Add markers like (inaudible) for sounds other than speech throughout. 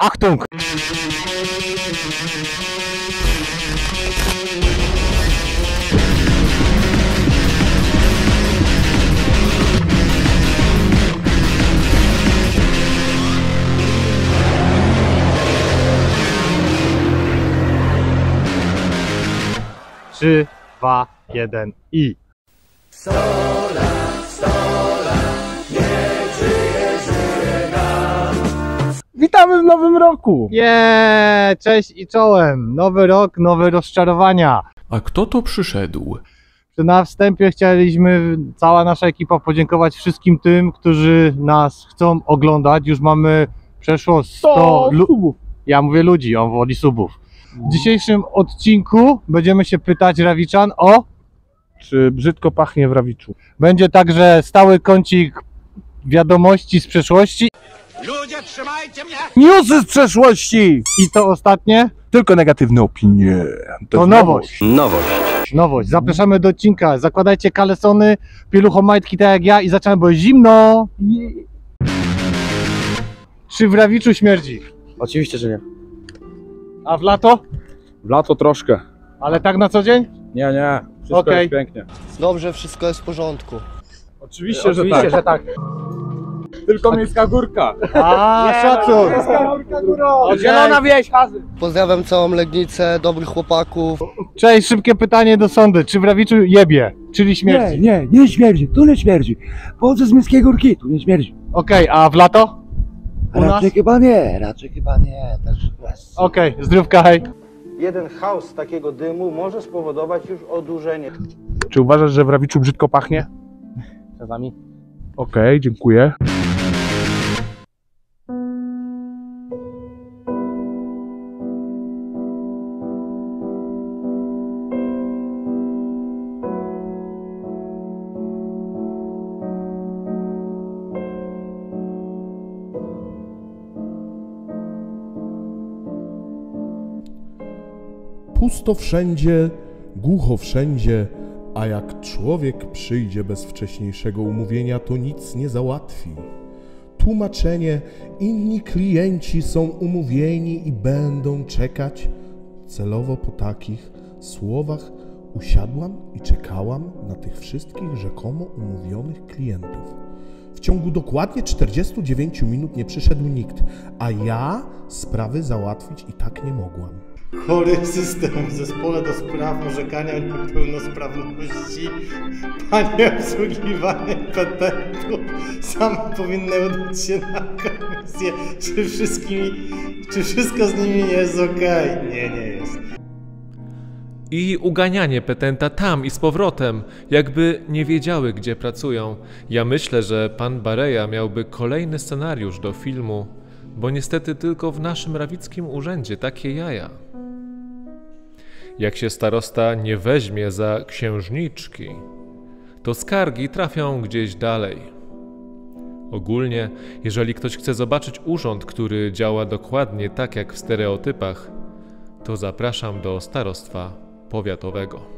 Achtung! Trzy, dwa, jeden i. Witamy w nowym roku! Nie, cześć i czołem. Nowy rok, nowe rozczarowania. A kto to przyszedł? Na wstępie chcieliśmy, cała nasza ekipa, podziękować wszystkim tym, którzy nas chcą oglądać. Już mamy przeszło 100 To lu- subów. Ja mówię ludzi, on woli subów. W dzisiejszym odcinku będziemy się pytać Rawiczan o. Czy brzydko pachnie w Rawiczu? Będzie także stały kącik wiadomości z przeszłości. Newsy z przeszłości! I to ostatnie Tylko negatywne opinie. to jest nowość. Nowość. Zapraszamy do odcinka. Zakładajcie kalesony, pieluchomajtki tak jak ja i zaczynamy, bo jest zimno. Czy w Rawiczu śmierdzi? Oczywiście, że nie. A w lato? W lato troszkę. Ale tak na co dzień? Nie, nie. Wszystko Okej. jest pięknie. Dobrze, wszystko jest w porządku. Oczywiście, że Oczywiście, tak. Tylko miejska górka. A, szacun. górka górą. Okej. Zielona wieś, hazy. Pozdrawiam całą Legnicę, dobrych chłopaków. Cześć, szybkie pytanie do sądy. Czy w Rawiczu jebie? Czyli Nie, śmierdzi? nie, nie śmierdzi, tu nie śmierdzi. Pochodzę z Miejskiej Górki, tu nie śmierdzi. Okej, a w lato? U nas? Raczej chyba nie, raczej chyba nie. Też bez. Okej, zdrówka, hej. Jeden haus takiego dymu może spowodować już odurzenie. Czy uważasz, że w Rawiczu brzydko pachnie? Czasami. Okej, dziękuję. Pusto wszędzie, głucho wszędzie, a jak człowiek przyjdzie bez wcześniejszego umówienia, to nic nie załatwi. Tłumaczenie, inni klienci są umówieni i będą czekać. Celowo po takich słowach usiadłam i czekałam na tych wszystkich rzekomo umówionych klientów. W ciągu dokładnie 49 minut nie przyszedł nikt, a ja sprawy załatwić i tak nie mogłam. Chory system w zespole do spraw orzekania niepełnosprawności. Panie obsługiwanie petentów same powinny udać się na komisję, czy wszystkimi, czy wszystko z nimi jest ok. Nie, nie jest. I uganianie petenta tam i z powrotem, jakby nie wiedziały, gdzie pracują. Ja myślę, że pan Bareja miałby kolejny scenariusz do filmu, bo niestety tylko w naszym rawickim urzędzie takie jaja. Jak się starosta nie weźmie za księżniczki, to skargi trafią gdzieś dalej. Ogólnie, jeżeli ktoś chce zobaczyć urząd, który działa dokładnie tak jak w stereotypach, to zapraszam do starostwa powiatowego.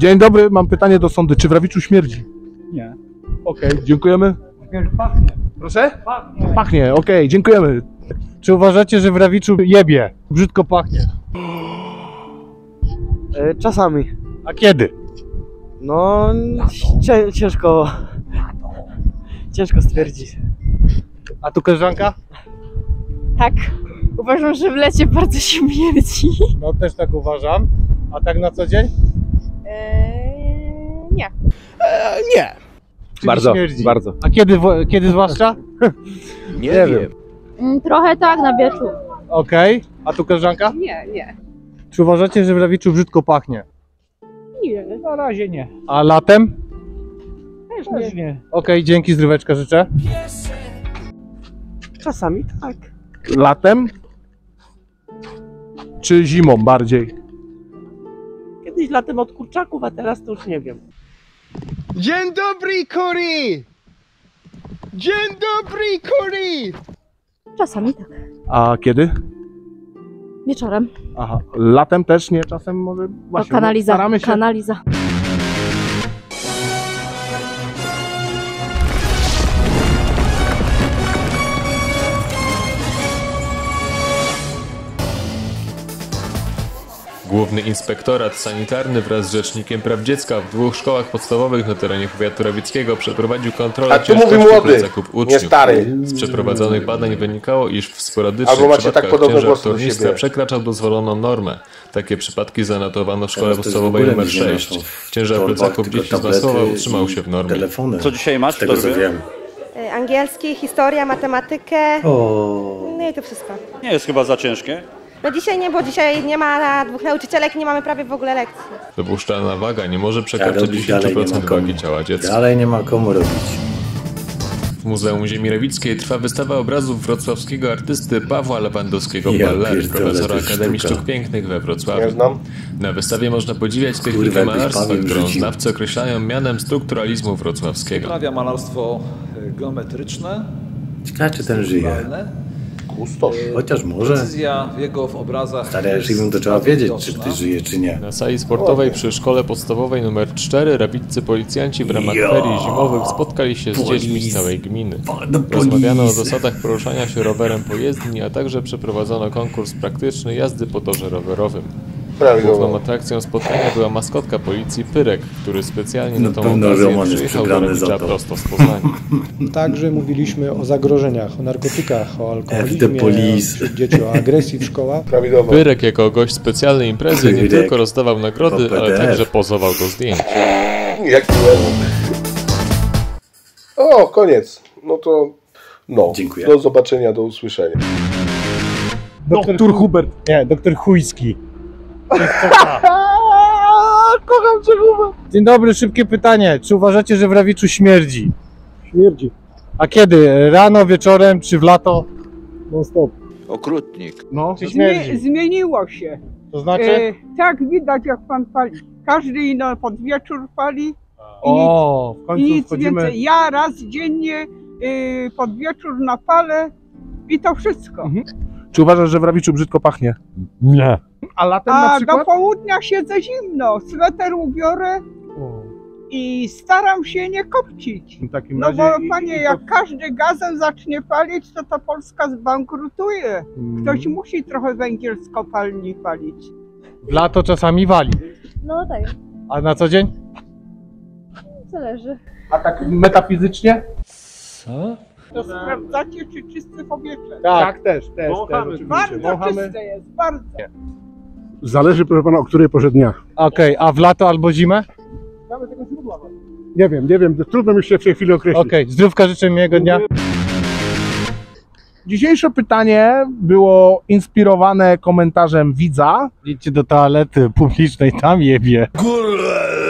Dzień dobry, mam pytanie do sądy. Czy w Rawiczu śmierdzi? Nie. Okej, dziękujemy. Pachnie. Proszę? Pachnie, okej, dziękujemy. Czy uważacie, że w Rawiczu jebie? Brzydko pachnie. E, czasami. A kiedy? No, cię, ciężko. Ciężko stwierdzić. A tu koleżanka? Tak. Uważam, że w lecie bardzo się mierdzi. No też tak uważam. A tak na co dzień? Eee, nie. Nie. Czyli Bardzo, śmierdzi. bardzo. A kiedy, wo- kiedy zwłaszcza? Nie, wiem. Mm, Trochę tak na wieczór. Okej. A tu koleżanka? Nie, nie. Czy uważacie, że w Rawiczu brzydko pachnie? Nie. Na razie nie. A latem? Też nie. Okej, dzięki, zdróweczka życzę. Czasami tak. Latem? Czy zimą bardziej? Kiedyś latem od kurczaków, a teraz to już nie wiem. Dzień dobry, Kuri! Dzień dobry, Kuri! Czasami tak. A kiedy? Wieczorem. Aha, latem też nie, czasem może To właśnie. kanaliza. Staramy się. Kanaliza. Główny Inspektorat Sanitarny wraz z Rzecznikiem Praw Dziecka w dwóch szkołach podstawowych na terenie powiatu rawickiego przeprowadził kontrolę A tu mówi ciężkości młody, plecaków nie uczniów. stary. Z przeprowadzonych badań wynikało, iż w sporadycznych Albo macie tak podobne ciężar głosy do tornistra siebie. przekraczał dozwoloną normę. Takie przypadki zanotowano w szkole podstawowej nr nic nie 6. noszą w Ciężar plecaków dzieci z Masłowa utrzymał się w normie. Telefony. Co dzisiaj masz Z tego co wiem. Y, Angielski, historia, matematykę. O. No i to wszystko. Nie jest chyba za ciężkie. No dzisiaj nie, bo dzisiaj nie ma dwóch nauczycielek nie mamy prawie w ogóle lekcji. Dopuszczalna waga nie może A przekroczyć robić dalej nie ma 10% komu. wagi ciała dziecka. Dalej nie ma komu robić. W Muzeum Ziemi Lewickiej trwa wystawa obrazów wrocławskiego artysty Pawła Lewandowskiego Ja Ballary, pierdolę, profesora to Akademii sztuka. Sztuk Pięknych we Wrocławiu. Ja znam. Na wystawie można podziwiać technikę jakbyś malarstwa, Paweł którą rzucił. znawcy określają mianem strukturalizmu wrocławskiego. Uprawia malarstwo e, geometryczne, Ciekawe czy ten żyje. Kustosz. Chociaż może. Precyzja w jego w obrazach Stary, im to trzeba wiedzieć, czy ktoś żyje, czy nie. Na sali sportowej przy szkole podstawowej nr 4 rawiccy policjanci w ramach Ja. ferii zimowych spotkali się z Polis. dziećmi z całej gminy. No, Rozmawiano o zasadach poruszania się rowerem po jezdni, a także przeprowadzono konkurs praktyczny jazdy po torze rowerowym. Główną atrakcją spotkania była maskotka policji Pyrek, który specjalnie na tą pewno okazję przyjechał do przebrany za Rawicza to. prosto z Poznania. (laughs) Także mówiliśmy o zagrożeniach, o narkotykach, o alkoholizmie, wśród dzieci, o agresji w szkołach. Prawidłowo. Pyrek jako gość specjalnej imprezy nie tylko rozdawał nagrody, ale także pozował do zdjęć. Jak. O, koniec. No to no. Dziękuję. Do zobaczenia, do usłyszenia. Doktor Hubert. Nie, doktor Chujski. (laughs) Kocham cię, Hubert. Dzień dobry, szybkie pytanie. Czy uważacie, że w Rawiczu śmierdzi? Śmierdzi. A kiedy? Rano, wieczorem czy w lato? Non stop. Okrutnik. No. Czy śmierdzi? Zmieniło się. To znaczy? E, tak widać jak pan pali. Każdy ino pod wieczór pali O, w i końcu nic wchodzimy. więcej. Ja raz dziennie e, pod wieczór napalę i to wszystko. Mhm. Czy uważasz, że w Rawiczu brzydko pachnie? Nie. A latem na A do przykład? południa siedzę zimno. Sweter ubiorę O, i staram się nie kopcić. w takim No razie bo i- panie, i to- jak każdy gazem zacznie palić, to ta Polska zbankrutuje. Mm. Ktoś musi trochę węgiel z kopalni palić. W lato czasami wali. No tak, A na co dzień? zależy. A tak metafizycznie? To sprawdzacie, czy czyste powietrze. Tak, też, też, też oczywiście. Bardzo czyste jest, bardzo. Zależy, proszę pana, o której porze dnia. Okej, a w lato albo zimę? Nie wiem, nie wiem, trudno mi się w tej chwili określić. Okej, zdrówka życzę miłego dnia. Dzisiejsze pytanie było inspirowane komentarzem widza. Idźcie do toalety publicznej, tam jebie.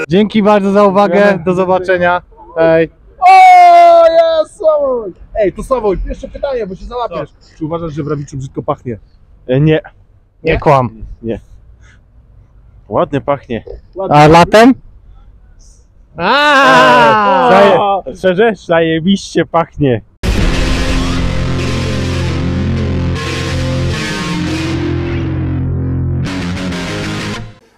Dzięki bardzo za uwagę, do zobaczenia. Hej. O, jest Sławoj! Ej, to Sławoj, jeszcze pytanie, bo się załapiesz. Czy uważasz, że w Rawiczu brzydko pachnie? E, Nie, nie kłam. Nie. Ładnie pachnie. A latem? Zaje, szczerze, zajebiście pachnie.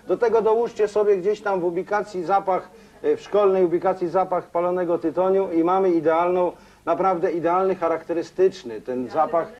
Do tego dołóżcie sobie gdzieś tam w ubikacji zapach, e, w szkolnej ubikacji zapach palonego tytoniu i mamy idealną, naprawdę idealny, charakterystyczny ten zapach